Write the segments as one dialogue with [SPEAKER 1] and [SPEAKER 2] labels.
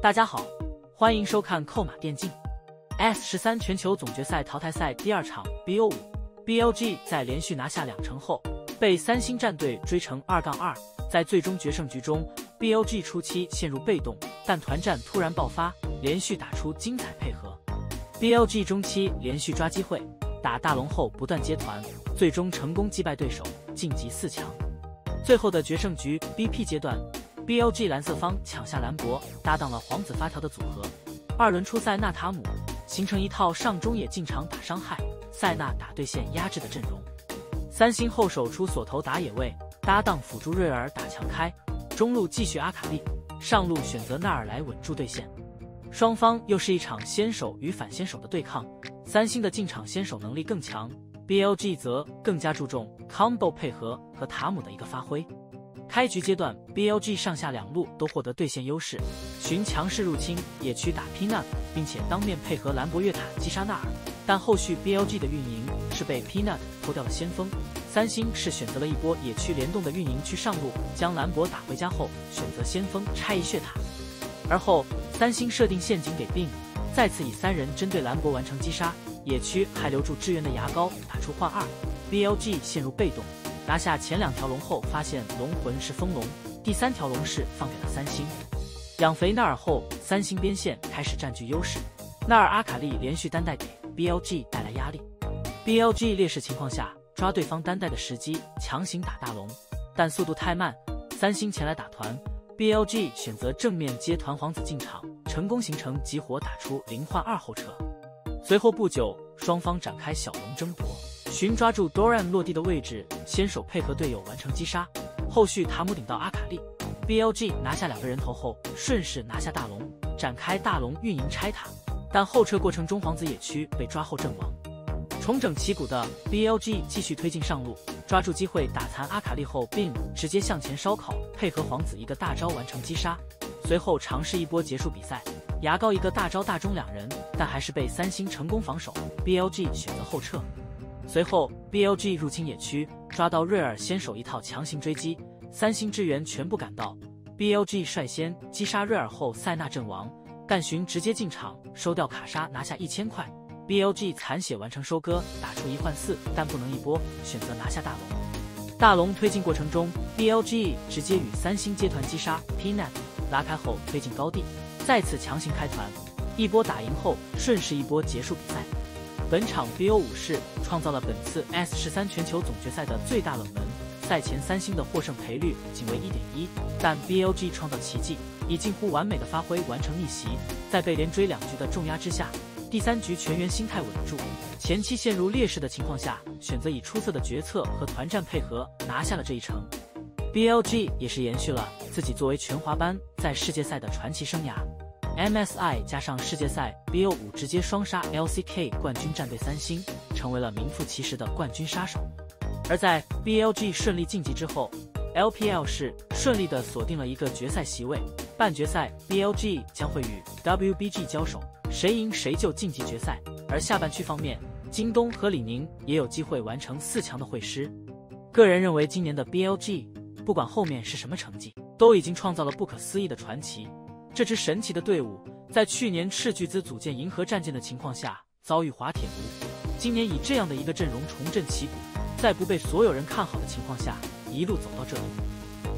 [SPEAKER 1] 大家好，欢迎收看扣马电竞 S 十三全球总决赛淘汰赛第二场 BO 五，BLG 在连续拿下两城后，被三星战队追成二杠二。在最终决胜局中，BLG 初期陷入被动，但团战突然爆发，连续打出精彩配合。BLG 中期连续抓机会，打大龙后不断接团，最终成功击败对手，晋级四强。最后的决胜局 BP 阶段。BLG 蓝色方抢下兰博，搭档了皇子发条的组合，二轮出赛纳塔姆，形成一套上中野进场打伤害，塞纳打对线压制的阵容。三星后手出锁头打野位，搭档辅助瑞尔打强开，中路继续阿卡丽，上路选择纳尔来稳住对线。双方又是一场先手与反先手的对抗，三星的进场先手能力更强，BLG 则更加注重 combo 配合和塔姆的一个发挥。开局阶段，BLG 上下两路都获得对线优势，寻强势入侵野区打 Peanut，并且当面配合兰博越塔击杀纳尔。但后续 BLG 的运营是被 Peanut 偷掉了先锋，三星是选择了一波野区联动的运营去上路将兰博打回家后，选择先锋拆一血塔。而后三星设定陷阱给 b i n 再次以三人针对兰博完成击杀，野区还留住支援的牙膏打出换二，BLG 陷入被动。拿下前两条龙后，发现龙魂是风龙，第三条龙是放给了三星。养肥纳尔后，三星边线开始占据优势。纳尔阿卡丽连续单带给 BLG 带来压力，BLG 劣势情况下抓对方单带的时机，强行打大龙，但速度太慢。三星前来打团，BLG 选择正面接团皇子进场，成功形成集火打出零换二后撤。随后不久，双方展开小龙争夺。寻抓住 Doran 落地的位置，先手配合队友完成击杀。后续塔姆顶到阿卡丽，BLG 拿下两个人头后，顺势拿下大龙，展开大龙运营拆塔。但后撤过程中，皇子野区被抓后阵亡。重整旗鼓的 BLG 继续推进上路，抓住机会打残阿卡丽后并直接向前烧烤，配合皇子一个大招完成击杀。随后尝试一波结束比赛，牙膏一个大招大中两人，但还是被三星成功防守。BLG 选择后撤。随后，BLG 入侵野区，抓到瑞尔先手一套强行追击，三星支援全部赶到，BLG 率先击杀瑞尔后，塞纳阵亡，干巡直接进场收掉卡莎，拿下一千块，BLG 残血完成收割，打出一换四，但不能一波，选择拿下大龙。大龙推进过程中，BLG 直接与三星接团击杀 Peanut，拉开后推进高地，再次强行开团，一波打赢后，顺势一波结束比赛。本场 BO 武士创造了本次 S 十三全球总决赛的最大冷门，赛前三星的获胜赔率仅为一点一，但 BLG 创造奇迹，以近乎完美的发挥完成逆袭，在被连追两局的重压之下，第三局全员心态稳住，前期陷入劣势的情况下，选择以出色的决策和团战配合拿下了这一城。BLG 也是延续了自己作为全华班在世界赛的传奇生涯。MSI 加上世界赛 BO 五直接双杀 LCK 冠军战队三星，成为了名副其实的冠军杀手。而在 BLG 顺利晋级之后，LPL 是顺利的锁定了一个决赛席位。半决赛 BLG 将会与 WBG 交手，谁赢谁就晋级决赛。而下半区方面，京东和李宁也有机会完成四强的会师。个人认为，今年的 BLG 不管后面是什么成绩，都已经创造了不可思议的传奇。这支神奇的队伍在去年斥巨资组建银河战舰的情况下遭遇滑铁卢，今年以这样的一个阵容重振旗鼓，在不被所有人看好的情况下一路走到这里。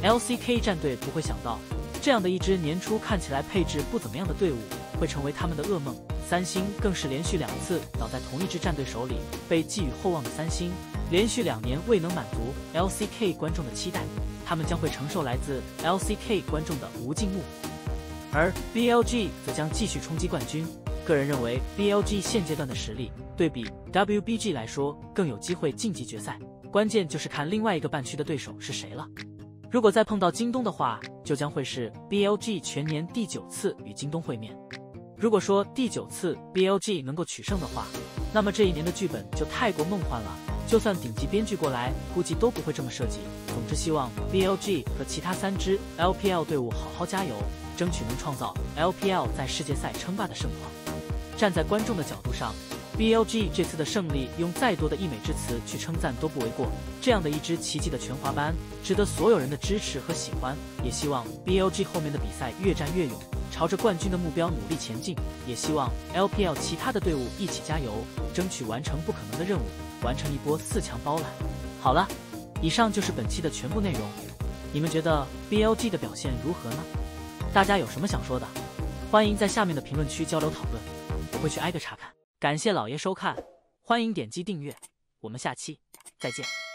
[SPEAKER 1] LCK 战队不会想到，这样的一支年初看起来配置不怎么样的队伍会成为他们的噩梦。三星更是连续两次倒在同一支战队手里，被寄予厚望的三星，连续两年未能满足 LCK 观众的期待，他们将会承受来自 LCK 观众的无尽怒火。而 BLG 则将继续冲击冠军。个人认为，BLG 现阶段的实力对比 WBG 来说更有机会晋级决赛。关键就是看另外一个半区的对手是谁了。如果再碰到京东的话，就将会是 BLG 全年第九次与京东会面。如果说第九次 BLG 能够取胜的话，那么这一年的剧本就太过梦幻了。就算顶级编剧过来，估计都不会这么设计。总之，希望 BLG 和其他三支 LPL 队伍好好加油。争取能创造 LPL 在世界赛称霸的盛况。站在观众的角度上 BLG 这次的胜利，用再多的溢美之词去称赞都不为过。这样的一支奇迹的全华班，值得所有人的支持和喜欢。也希望 BLG 后面的比赛越战越勇，朝着冠军的目标努力前进。也希望 LPL 其他的队伍一起加油，争取完成不可能的任务，完成一波四强包揽。好了，以上就是本期的全部内容。你们觉得 BLG 的表现如何呢？大家有什么想说的？欢迎在下面的评论区交流讨论，我会去挨个查看。感谢老爷收看，欢迎点击订阅，我们下期再见。